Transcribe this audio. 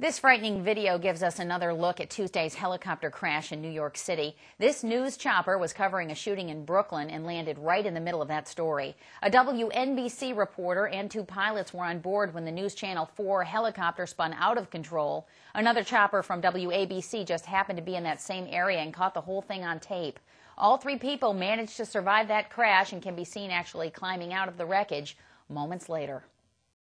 This frightening video gives us another look at Tuesday's helicopter crash in New York City. This news chopper was covering a shooting in Brooklyn and landed right in the middle of that story. A WNBC reporter and two pilots were on board when the News Channel 4 helicopter spun out of control. Another chopper from WABC just happened to be in that same area and caught the whole thing on tape. All three people managed to survive that crash and can be seen actually climbing out of the wreckage moments later.